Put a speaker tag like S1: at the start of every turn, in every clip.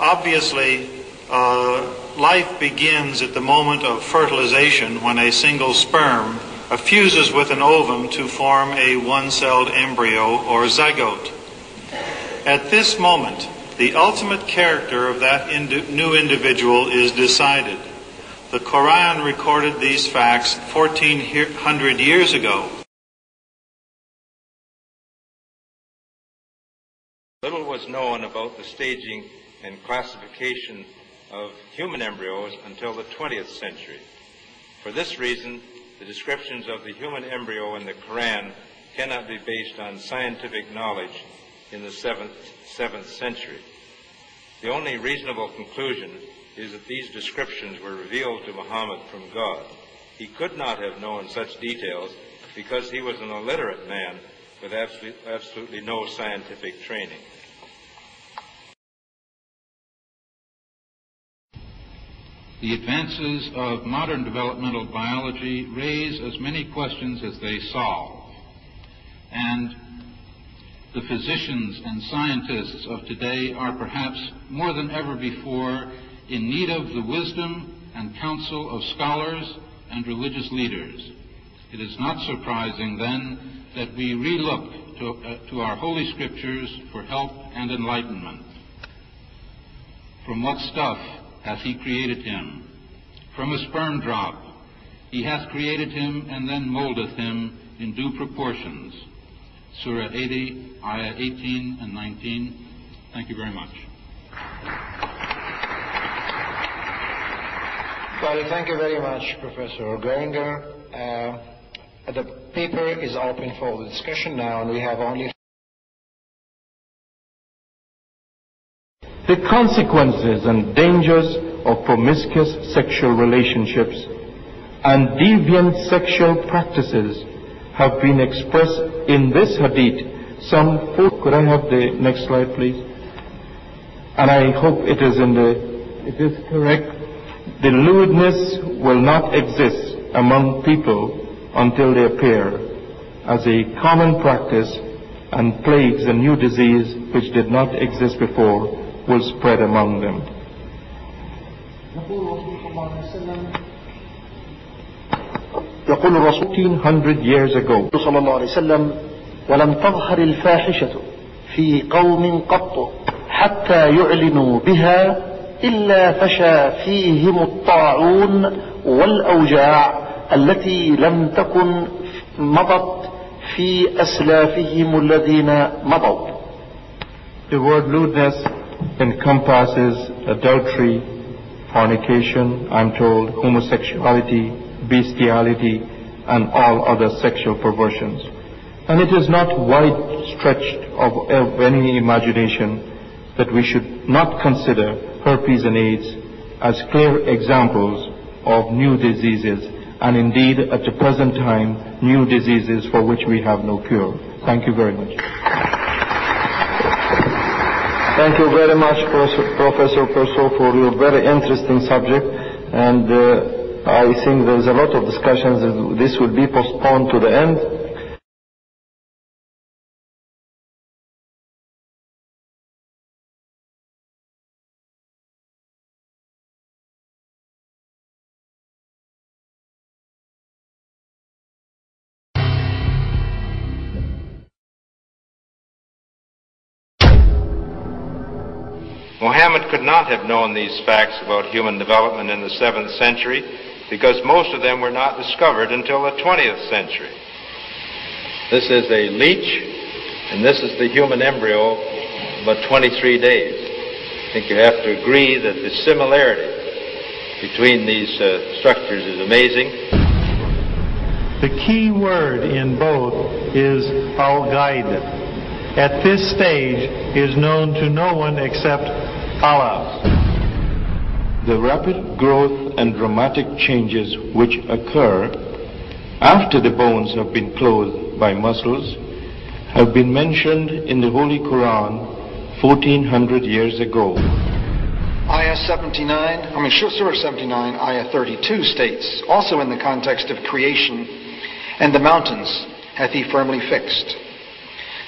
S1: Obviously, uh, life begins at the moment of fertilization when a single sperm fuses with an ovum to form a one-celled embryo or zygote. At this moment, the ultimate character of that new individual is decided. The Quran recorded these facts 1400 years ago.
S2: Little was known about the staging and classification of human embryos until the 20th century. For this reason, the descriptions of the human embryo in the Quran cannot be based on scientific knowledge in the 7th, 7th century. The only reasonable conclusion is that these descriptions were revealed to Muhammad from God. He could not have known such details because he was an illiterate man with absolutely no scientific training.
S3: The advances of modern developmental biology raise as many questions as they solve. And the physicians and scientists of today are perhaps more than ever before in need of the wisdom and counsel of scholars and religious leaders. It is not surprising, then, that we relook to, uh, to our Holy Scriptures for help and enlightenment. From what stuff hath he created him? From a sperm drop. He hath created him and then moldeth him in due proportions. Surah 80, Ayah 18 and 19. Thank you very much.
S4: Well, thank you very much, Professor Goeringer. Uh, the paper is open for the discussion now, and we have only
S5: The consequences and dangers of promiscuous sexual relationships and deviant sexual practices have been expressed in this hadith. Some four, could I have the next slide please? And I hope it is in the, it is correct. The lewdness will not exist among people until they appear as a common practice and plagues a new disease which did not exist before will spread among them.
S6: يقول الرسول
S5: 1800 years ago
S6: صلى الله عليه وسلم ولم تظهر الفاحشة في قوم قط حتى يعلنوا بها إلا فشى فيهم الطاعون والأوجاع التي لم تكن مضت في أسلافهم الذين مضوا
S5: The word lewdness encompasses adultery, fornication, I'm told, homosexuality, bestiality, and all other sexual perversions. And it is not wide stretched of, of any imagination that we should not consider herpes and AIDS as clear examples of new diseases, and indeed at the present time, new diseases for which we have no cure. Thank you very much.
S7: Thank you very much, Professor Persaud, for your very interesting subject. And uh, I think there's a lot of discussions. This will be postponed to the end.
S2: Muhammad could not have known these facts about human development in the 7th century because most of them were not discovered until the 20th century. This is a leech, and this is the human embryo about 23 days. I think you have to agree that the similarity between these uh, structures is amazing.
S8: The key word in both is alaqah. At this stage is known to no one except Allah.
S5: The rapid growth and dramatic changes which occur after the bones have been clothed by muscles have been mentioned in the Holy Quran 1400 years ago.
S4: Ayah 79, I mean Surah 79, Ayah 32 states, also in the context of creation, and the mountains hath he firmly fixed.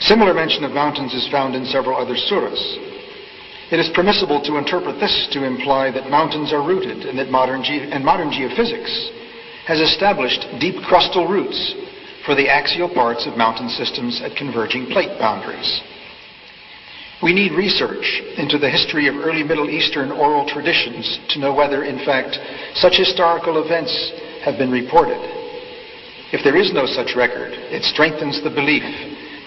S4: Similar mention of mountains is found in several other surahs. It is permissible to interpret this to imply that mountains are rooted and that modern, ge- and modern geophysics has established deep crustal roots for the axial parts of mountain systems at converging plate boundaries. We need research into the history of early Middle Eastern oral traditions to know whether, in fact, such historical events have been reported. If there is no such record, it strengthens the belief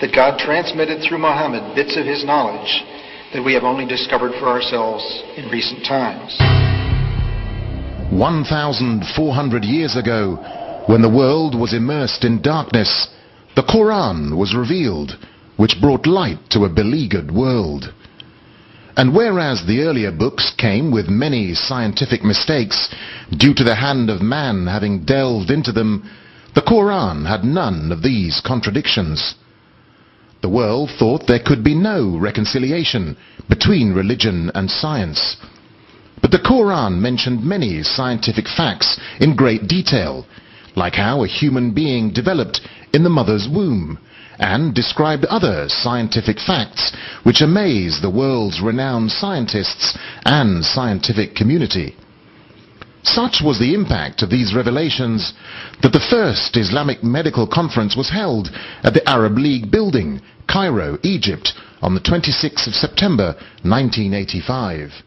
S4: that God transmitted through Muhammad bits of his knowledge that we have only discovered for ourselves in recent times.
S9: 1,400 years ago, when the world was immersed in darkness, the Quran was revealed, which brought light to a beleaguered world. And whereas the earlier books came with many scientific mistakes, due to the hand of man having delved into them, the Quran had none of these contradictions. The world thought there could be no reconciliation between religion and science. But the Quran mentioned many scientific facts in great detail, like how a human being developed in the mother's womb, and described other scientific facts which amaze the world's renowned scientists and scientific community. Such was the impact of these revelations that the first Islamic medical conference was held at the Arab League building, Cairo, Egypt, on the 26th of September 1985.